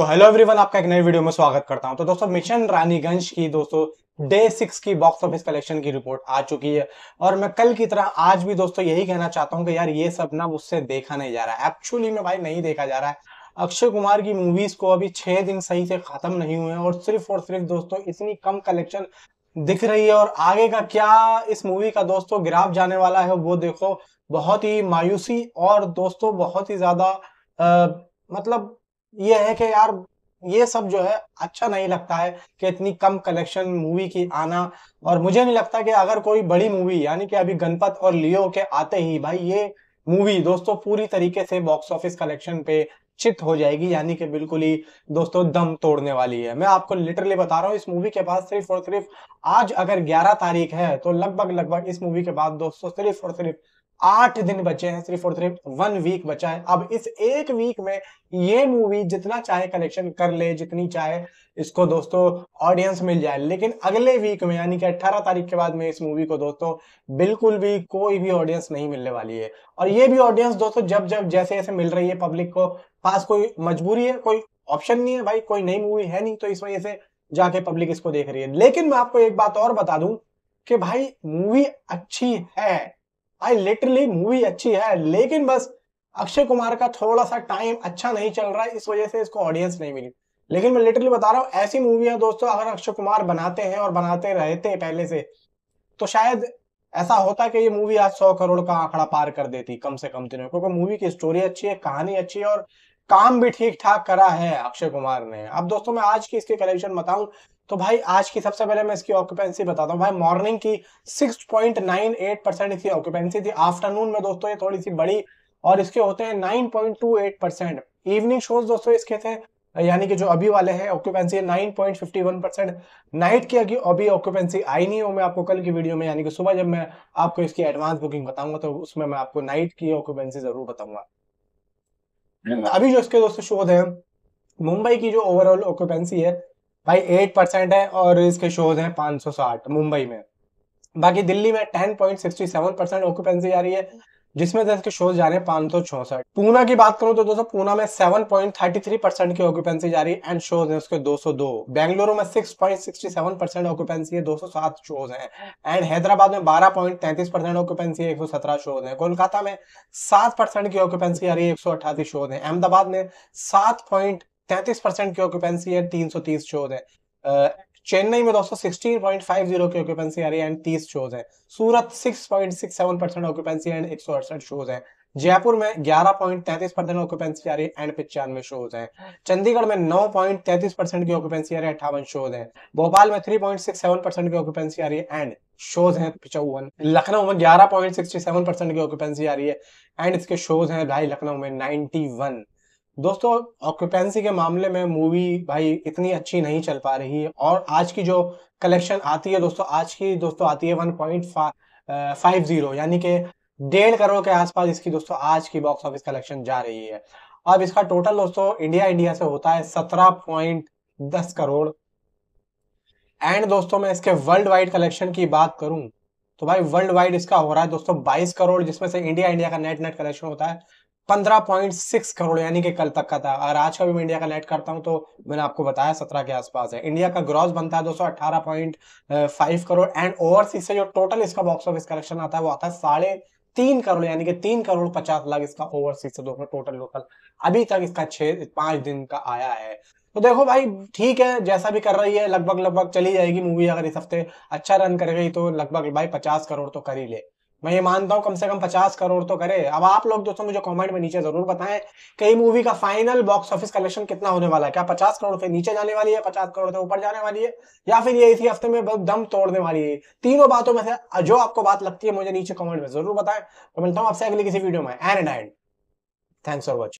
तो hello everyone आपका एक नई वीडियो में स्वागत करता हूँ। तो दोस्तों, मिशन रानीगंज की दोस्तों डे सिक्स की बॉक्स ऑफ़िस कलेक्शन की रिपोर्ट आ चुकी है। और मैं कल की तरह आज भी दोस्तों यही कहना चाहता हूँ कि यार ये सब ना मुझसे देखा नहीं जा रहा है। एक्चुअली में भाई नहीं देखा जा रहा है। अक्षय कुमार की मूवीज़ को अभी छह दिन सही से खत्म नहीं हुए और सिर्फ़ और सिर्फ़ दोस्तों इतनी कम कलेक्शन दिख रही है। और आगे का क्या इस मूवी का दोस्तों गिराफ जाने वाला है, वो देखो। बहुत ही मायूसी और दोस्तों बहुत ही ज़्यादा मतलब ये है कि यार, ये सब जो है अच्छा नहीं लगता है कि इतनी कम कलेक्शन मूवी की आना। और मुझे नहीं लगता कि अगर कोई बड़ी मूवी यानी कि अभी गणपत और लियो के आते ही, भाई ये मूवी दोस्तों पूरी तरीके से बॉक्स ऑफ़िस कलेक्शन पे चित हो जाएगी, यानी कि बिल्कुल ही दोस्तों दम तोड़ने वाली है। मैं आपको लिटरली बता रहा हूँ, इस मूवी के बाद सिर्फ़ और सिर्फ़ आज अगर 11 तारीख है तो लगभग लगभग इस मूवी के बाद दोस्तों सिर्फ़ और सिर्फ़ आठ दिन बचे हैं, सिर्फ़ और सिर्फ़ वन वीक बचा है। अब इस एक वीक में ये मूवी जितना चाहे कलेक्शन कर ले, जितनी चाहे इसको दोस्तों ऑडियंस मिल जाए। लेकिन अगले वीक में, यानी कि 18 तारीख के बाद में इस मूवी को दोस्तों बिल्कुल भी कोई भी ऑडियंस नहीं मिलने वाली है। और ये भी ऑडियंस दोस्तों जब जब जैसे जैसे मिल रही है पब्लिक को, पास कोई मजबूरी है, कोई ऑप्शन नहीं है भाई, कोई नई मूवी है नहीं तो इस वजह से जाके पब्लिक इसको देख रही है। लेकिन मैं आपको एक बात और बता दूँ कि भाई मूवी अच्छी है। आई लिटरली मूवी अच्छी है, लेकिन बस अक्षय कुमार का थोड़ा सा टाइम अच्छा नहीं चल रहा है, इस वजह से इसको ऑडियंस नहीं मिली। लेकिन मैं लिटरली बता रहा हूँ, ऐसी मूवियाँ दोस्तों, अगर अक्षय कुमार बनाते हैं और बनाते रहते हैं पहले से तो शायद ऐसा होता कि ये मूवी आज सौ करोड़ का आंकड़ा पार कर देती कम से कम दिनों क्योंकि मूवी की स्टोरी अच्छी है, कहानी अच्छी है और काम भी ठीक ठाक करा है अक्षय कुमार ने। अब दोस्तों, मैं आज की इसके कलेक्शन बताऊँ तो भाई आज की सबसे पहले मैं इसकी ऑक्यूपेंसी बताता हूँ। भाई मॉर्निंग की 6.98 परसेंट इसकी ऑक्यूपेंसी थी। आफ्टरनून में दोस्तों ये थोड़ी सी बड़ी और इसके होते हैं 9.28 परसेंट इवनिंग शोज़ दोस्तों इसके थे यानी कि जो अभी वाले हैं ऑक्यूपेंसी है 9.51 परसेंट नाइट की अभी ऑक्यूपेंसी आई नहीं हो मैं आपको कल की वीडियो में यानी कि सुबह जब मैं आपको इसकी एडवांस बुकिंग बताऊँगा तो उसमें मैं आपको नाइट की ऑक्यूपेंसी ज़रूर बताऊँगा। अभी जो इसके दोस्तों शोध है मुंबई की जो ओवरऑल ऑक्यूपेंसी है भाई एट परसेंट है और इसके शोज़ हैं 560 मुंबई में। बाकी दिल्ली में 10.67 परसेंट ऑक्यूपेंसी आ रही है, जिसमें से इसके शोज़ जा रहे हैं पाँच सौ चौसठ पूना की बात करूँ तो दोस्तों, पूना में 7.33 परसेंट की ऑक्यूपेंसी जा रही है एंड शोज़ है उसके 202 बेंगलुरु में 6.67 परसेंट ऑक्यूपेंसी है 207 शोज़ हैं। एंड हैदराबाद में 12.33 परसेंट ऑक्यूपेंसी है 117 शोज़ हैं। कोलकाता में 7 परसेंट की ऑक्यूपेंसी आ रही है, एक शोज़ हैं। अहमदाबाद में सात तैतीस परसेंट की ऑक्यूपेंसी है, तीन सौ तीस शोज़ है। चेन्नई में दोस्तों सिक्सटीन पॉइंट फाइव ज़ीरो की ऑक्यूपेंसी आ रही है एंड तीस शोज़ है। Surat six point six seven percent occupancy and एक सौ अड़सठ शोज़ है। जयपुर में ग्यारह पॉइंट तैतीस परसेंट ऑक्यूपेंसी आ रही है एंड पिचानवे शोज़ है। चंडीगढ़ में नौ पॉइंट तैतीस परसेंट की ऑक्यूपेंसी आ रही है, अट्ठावन शोज़ है। भोपाल में three point six seven percent की ऑक्यूपेंसी आ रही है एंड शोज़ हैं पिचौवन लखनऊ में ग्यारह पॉइंट सिक्सटी सेवन परसेंट की ऑक्यूपेंसी आ रही है एंड इसके शोज़ हैं भाई लखनऊ में नाइनटी वन दोस्तों ऑक्यूपेंसी के मामले में मूवी भाई इतनी अच्छी नहीं चल पा रही है और आज की जो कलेक्शन आती है दोस्तों, आज की दोस्तों आती है वन पॉइंट फाइव ज़ीरो यानी कि डेढ़ करोड़ के आसपास इसकी दोस्तों आज की बॉक्स ऑफ़िस कलेक्शन जा रही है। अब इसका टोटल दोस्तों इंडिया इंडिया से होता है सत्रह पॉइंट दस करोड़। एंड दोस्तों, मैं इसके वर्ल्ड वाइड कलेक्शन की बात करूँ तो भाई वर्ल्ड वाइड इसका हो रहा है दोस्तों 22 करोड़, जिसमें से इंडिया इंडिया का नेट नेट कलेक्शन होता है। पंद्रह पॉइंट सिक्स करोड़, यानी कि कल तक का था। अगर आज का भी मैं इंडिया का नेट करता हूँ तो मैंने आपको बताया सत्रह के आसपास है। इंडिया का ग्रॉस बनता है दो सौ अठारह point five crore and overseas से जो टोटल इसका बॉक्स ऑफ़िस कलेक्शन आता है, वो आता है साढ़े तीन करोड़, यानी कि तीन करोड़ पचास लाख इसका ओवरसीज से दोस्तों टोटल लोकल अभी तक इसका छह, पाँच दिन का आया है। तो देखो भाई, ठीक है, जैसा भी कर रही है लगभग लगभग चली जाएगी मूवी अगर इस हफ़्ते अच्छा रन कर गई तो लगभग भाई पचास करोड़ तो कर ही ले। मैं ये मानता हूँ कम से कम पचास करोड़ तो करे। अब आप लोग दोस्तों मुझे कमेंट में नीचे ज़रूर बताएँ कई मूवी का फाइनल बॉक्स ऑफ़िस कलेक्शन कितना होने वाला है। क्या पचास करोड़ से नीचे जाने वाली है, पचास करोड़ से ऊपर जाने वाली है, या फिर ये इसी हफ़्ते में बहुत दम तोड़ने वाली है? तीनों बातों में से जो आपको बात लगती है, मुझे नीचे कॉमेंट में ज़रूर बताएँ। तो मिलता हूँ आपसे अगली किसी वीडियो में। And and thanks for watching